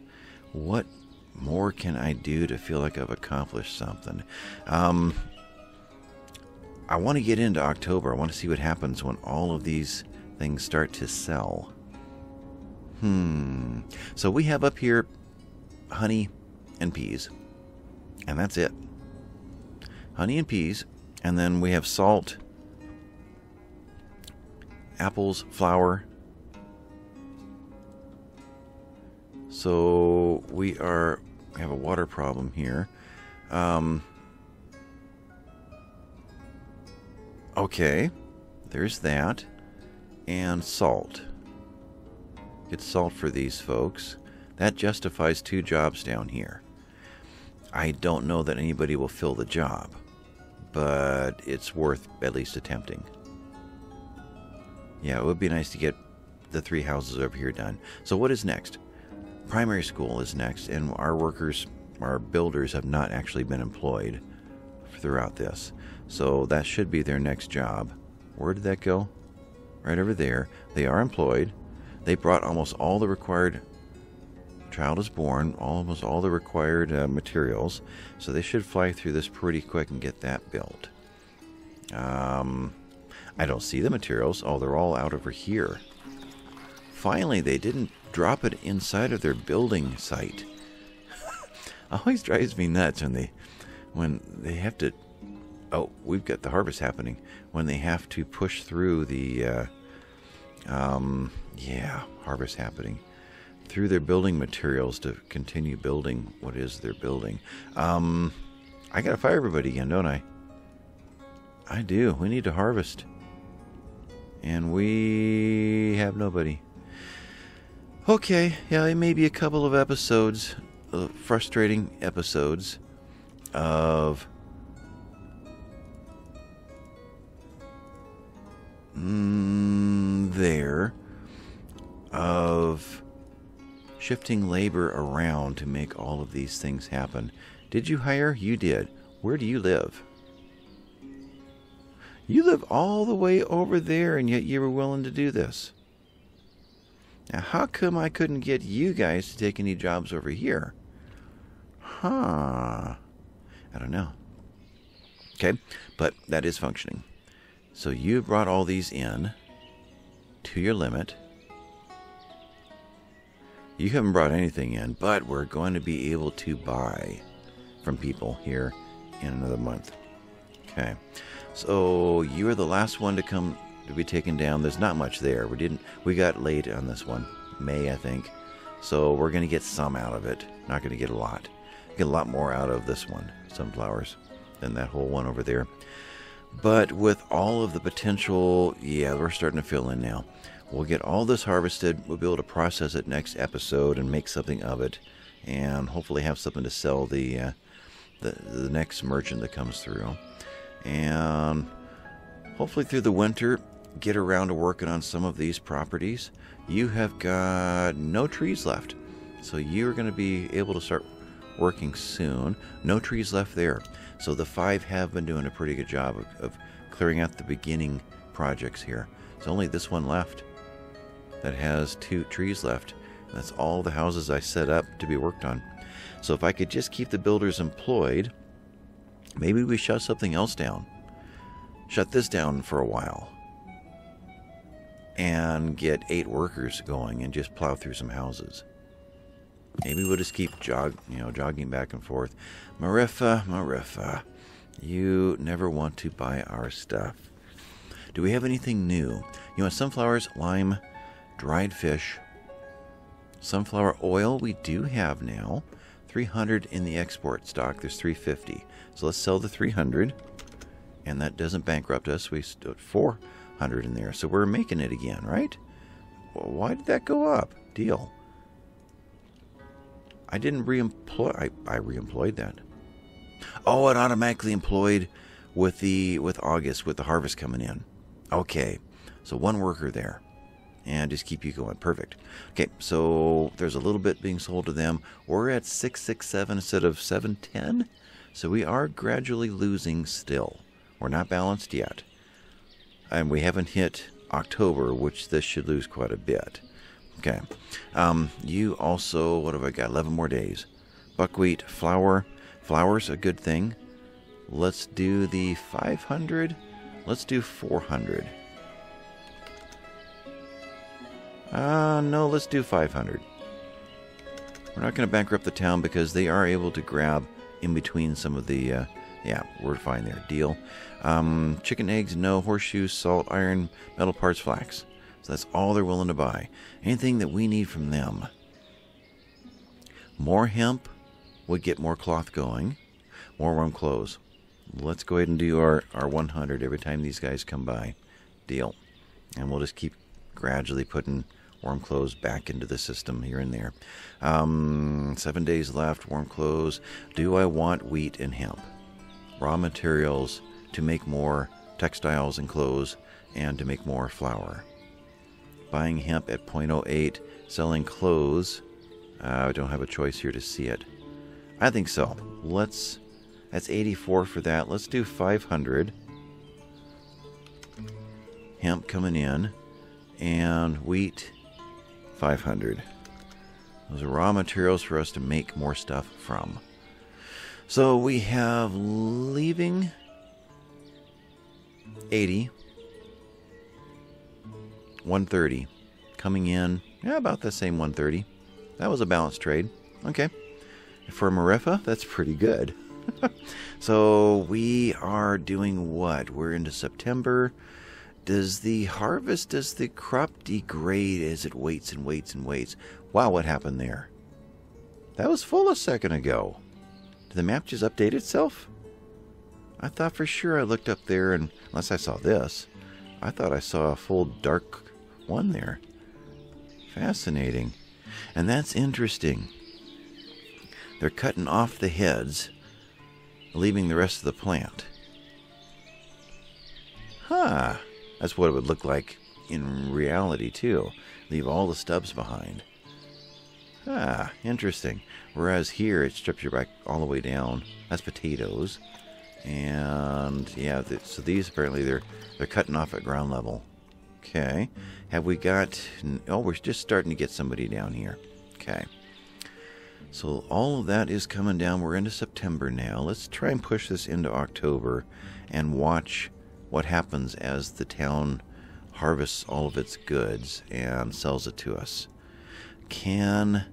What more can I do to feel like I've accomplished something? Um, I want to get into October. I want to see what happens when all of these things start to sell. Hmm. So we have up here honey and peas, and that's it. Honey and peas, and then we have salt, apples, flour. So we are we have a water problem here. Um, okay, there's that, and salt. Get salt for these folks. That justifies two jobs down here. I don't know that anybody will fill the job, but it's worth at least attempting. Yeah, it would be nice to get the three houses over here done. So, what is next? primary school is next, and our workers, our builders, have not actually been employed throughout this. So that should be their next job. Where did that go? Right over there. They are employed. They brought almost all the required. Child is born, almost all the required uh, materials, so they should fly through this pretty quick and get that built. Um, I don't see the materials. Oh, they're all out over here. Finally, they didn't drop it inside of their building site. Always drives me nuts when they when they have to oh we've got the harvest happening when they have to push through the uh, um, yeah harvest happening through their building materials to continue building what is their building. Um, i gotta fire everybody again don't i? I do. We need to harvest. And we have nobody. Okay, yeah, it may be a couple of episodes, uh, frustrating episodes of mm, there of shifting labor around to make all of these things happen. Did you hire? You did. Where do you live? You live all the way over there, and yet you were willing to do this. Now, how come I couldn't get you guys to take any jobs over here? Huh. I don't know. Okay, but that is functioning. So you brought all these in to your limit. You haven't brought anything in, but we're going to be able to buy from people here in another month. Okay. So you are the last one to come to be taken down. There's not much there. We didn't. We got late on this one, May I think. So we're going to get some out of it. Not going to get a lot. Get a lot more out of this one, sunflowers, than that whole one over there. But with all of the potential, yeah, we're starting to fill in now. We'll get all this harvested. We'll be able to process it next episode and make something of it, and hopefully have something to sell the uh, the, the next merchant that comes through. And hopefully through the winter, get around to working on some of these properties, you have got no trees left. So you're going to be able to start working soon. No trees left there. So the five have been doing a pretty good job of, of clearing out the beginning projects here. It's only this one left that has two trees left. That's all the houses I set up to be worked on. So if I could just keep the builders employed, maybe we shut something else down. Shut this down for a while and get eight workers going and just plow through some houses. Maybe we'll just keep jog, you know, jogging back and forth. Mariffa, Mariffa, you never want to buy our stuff. Do we have anything new? You want sunflowers, lime, dried fish, sunflower oil. We do have now 300 in the export stock. There's 350. So let's sell the 300, and that doesn't bankrupt us. We stood four 100 in there. So we're making it again, right? Well, why did that go up? Deal. I didn't reemploy. I, I reemployed that. Oh, it automatically employed with the with August with the harvest coming in. Okay, so one worker there, and just keep you going. Perfect. Okay, so there's a little bit being sold to them. We're at six six seven instead of seven ten, so we are gradually losing still. We're not balanced yet, and we haven't hit October, which this should lose quite a bit. Okay, um, you also what have I got? Eleven more days. Buckwheat, flour. Flour's a good thing. Let's do the 500. Let's do 400. Uh, no, let's do 500. We're not going to bankrupt the town because they are able to grab in between some of the. Uh, yeah, we're fine there. Deal. Um, chicken eggs, no. Horseshoes, salt, iron, metal parts, flax. That's all they're willing to buy. Anything that we need from them. More hemp would get more cloth going. More warm clothes let's go ahead and do our, our 100 every time these guys come by. Deal. And we'll just keep gradually putting warm clothes back into the system here and there. Um, seven days left, warm clothes. Do I want wheat and hemp? Raw materials to make more textiles and clothes and to make more flour. Buying hemp at 0.08, selling clothes. Uh, I don't have a choice here to see it. I think so. Let's that's 84 for that. Let's do 500. Hemp coming in. And wheat, 500. Those are raw materials for us to make more stuff from. So we have leaving 80, 130. Coming in, yeah, about the same 130. That was a balanced trade. Okay. For Marefa, that's pretty good. so we are doing what? We're into September. Does the harvest, does the crop degrade as it waits and waits and waits? Wow, what happened there? That was full a second ago. Did the map just update itself? I thought for sure I looked up there and, unless I saw this, I thought I saw a full dark one there. Fascinating. And that's interesting. They're cutting off the heads leaving the rest of the plant. Huh. That's what it would look like in reality, too. Leave all the stubs behind. Ah, interesting. Whereas here, it strips your back all the way down. That's potatoes. And, yeah, th so these apparently, they're, they're cutting off at ground level. Okay. Have we got... Oh, we're just starting to get somebody down here. Okay. So all of that is coming down. We're into September now. Let's try and push this into October and watch what happens as the town harvests all of its goods and sells it to us. Can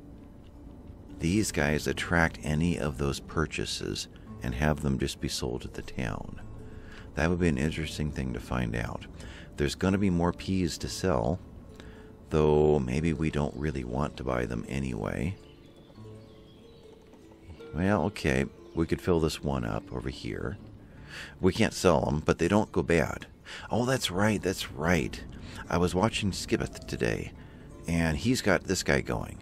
these guys attract any of those purchases and have them just be sold to the town? That would be an interesting thing to find out. There's going to be more peas to sell, though maybe we don't really want to buy them anyway. Well, okay, we could fill this one up over here. We can't sell them, but they don't go bad. Oh, that's right, that's right. I was watching Skibbeth today, and he's got this guy going.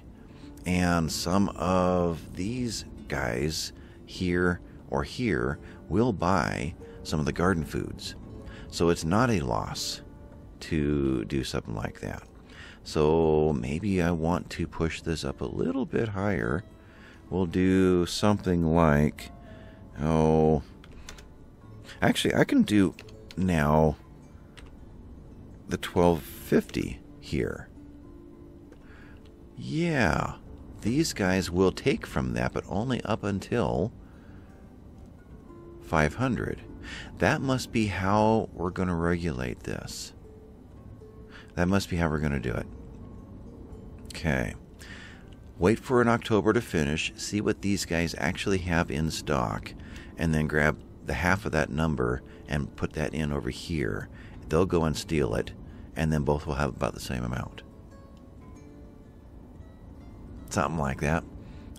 And some of these guys here or here will buy some of the garden foods. So it's not a loss to do something like that. So maybe I want to push this up a little bit higher we'll do something like, oh, actually, I can do now the 1250 here. Yeah, these guys will take from that, but only up until 500. That must be how we're going to regulate this. That must be how we're going to do it. Okay. Wait for an October to finish, see what these guys actually have in stock, and then grab the half of that number and put that in over here. They'll go and steal it, and then both will have about the same amount. Something like that.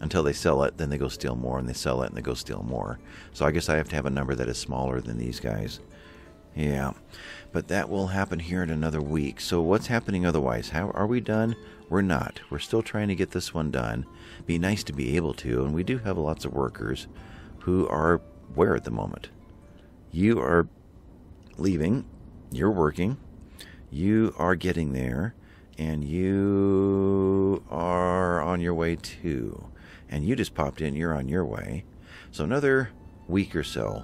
Until they sell it, then they go steal more, and they sell it, and they go steal more. So I guess I have to have a number that is smaller than these guys. Yeah, but that will happen here in another week. So what's happening otherwise? How are we done? We're not. We're still trying to get this one done. Be nice to be able to, and we do have lots of workers who are where at the moment? You are leaving. You're working. You are getting there. And you are on your way too. And you just popped in. You're on your way. So another week or so.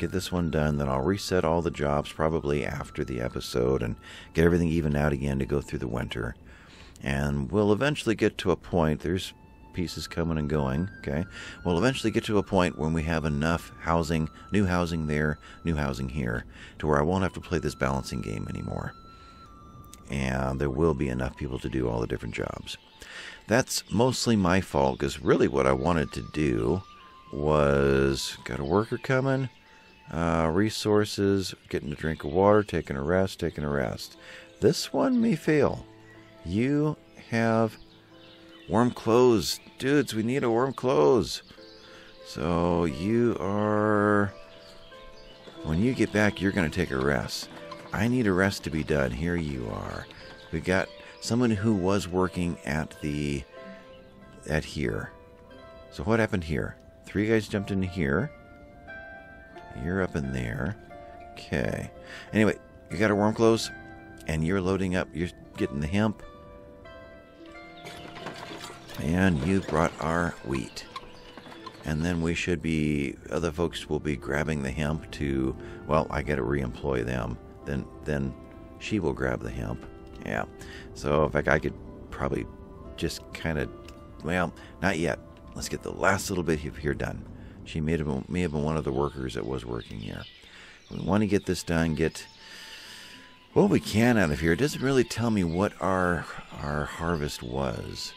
Get this one done. Then I'll reset all the jobs probably after the episode and get everything even out again to go through the winter. And we'll eventually get to a point. There's pieces coming and going. Okay, we'll eventually get to a point when we have enough housing, new housing there, new housing here, to where I won't have to play this balancing game anymore. And there will be enough people to do all the different jobs. That's mostly my fault because really what I wanted to do was got a worker coming, uh, resources, getting a drink of water, taking a rest, taking a rest. This one may fail. You have Warm clothes. Dudes, we need a warm clothes. So you are. When you get back, you're going to take a rest. I need a rest to be done. Here you are. We got someone who was working at the. at here. So what happened here? Three guys jumped into here. You're up in there. Okay. Anyway, you got a warm clothes, and you're loading up. You're getting the hemp. And you brought our wheat. And then we should be, other folks will be grabbing the hemp to, well, I got to reemploy them. Then, then she will grab the hemp. Yeah. So, in fact, I could probably just kind of, well, not yet. Let's get the last little bit here done. She may have, been, may have been one of the workers that was working here. We want to get this done, get what we can out of here. It doesn't really tell me what our our harvest was.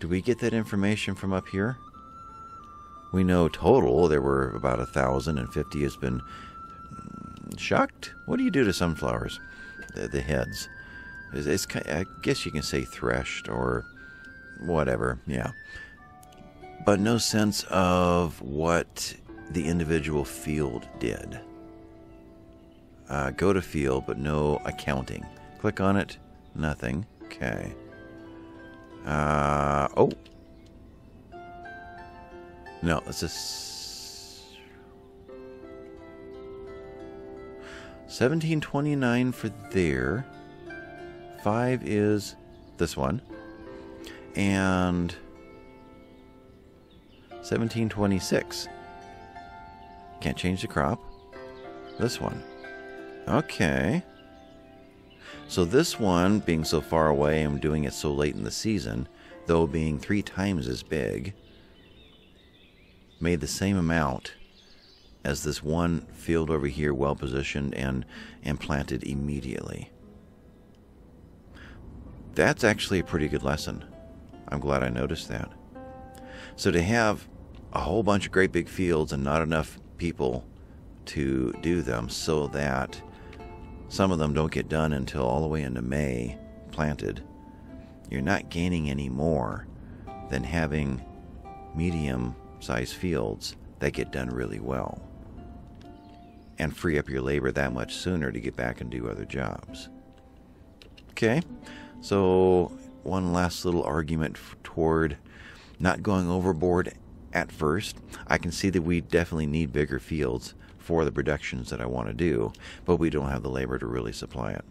Do we get that information from up here? We know total there were about a thousand and fifty has been shucked. What do you do to sunflowers? The, the heads. It's, it's, I guess you can say threshed or whatever. Yeah, but no sense of what the individual field did. Uh, go to field, but no accounting. Click on it. Nothing. Okay. Uh, oh. No, it's just 1729 for there. 5 is this one. And 1726. Can't change the crop. This one. Okay. So this one, being so far away and doing it so late in the season, though being three times as big, made the same amount as this one field over here, well positioned and, and planted immediately. That's actually a pretty good lesson. I'm glad I noticed that. So to have a whole bunch of great big fields and not enough people to do them so that some of them don't get done until all the way into May, planted. You're not gaining any more than having medium sized fields that get done really well and free up your labor that much sooner to get back and do other jobs. Okay, so one last little argument toward not going overboard at first. I can see that we definitely need bigger fields for the productions that I want to do, but we don't have the labor to really supply it.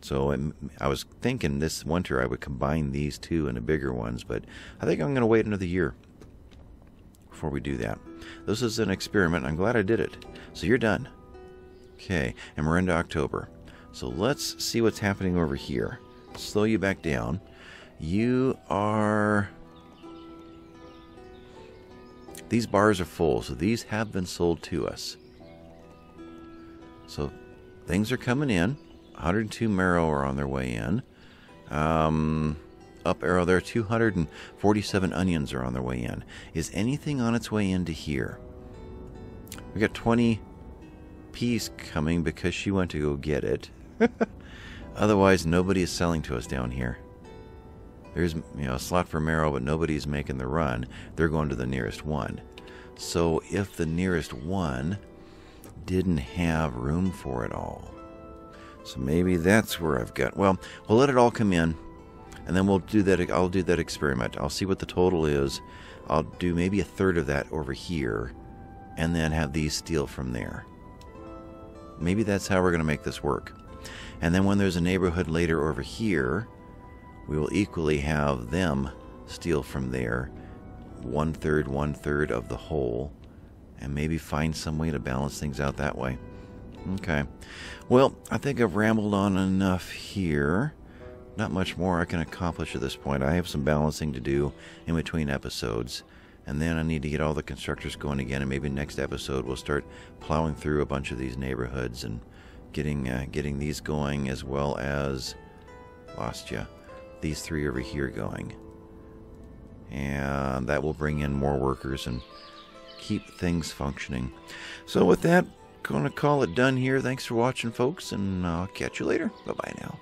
So um, I was thinking this winter I would combine these two into bigger ones, but I think I'm going to wait another year before we do that. This is an experiment. I'm glad I did it. So you're done. Okay, and we're into October. So let's see what's happening over here. Slow you back down. You are. These bars are full, so these have been sold to us. So things are coming in. 102 marrow are on their way in. Um, up arrow there, 247 onions are on their way in. Is anything on its way into here? We got 20 peas coming because she went to go get it. Otherwise, nobody is selling to us down here. There's you know a slot for marrow, but nobody's making the run. They're going to the nearest one. So if the nearest one didn't have room for it all. So maybe that's where I've got. Well, we'll let it all come in, and then we'll do that. I'll do that experiment. I'll see what the total is. I'll do maybe a third of that over here, and then have these steal from there. Maybe that's how we're going to make this work. And then when there's a neighborhood later over here, we will equally have them steal from there one third, one third of the whole, and maybe find some way to balance things out that way. Okay. Well, I think I've rambled on enough here. Not much more I can accomplish at this point. I have some balancing to do in between episodes. And then I need to get all the constructors going again. And maybe next episode we'll start plowing through a bunch of these neighborhoods and getting uh, getting these going as well as lost you these three over here going. And that will bring in more workers and keep things functioning. So with that, going to call it done here. Thanks for watching, folks, and I'll catch you later. Bye bye now.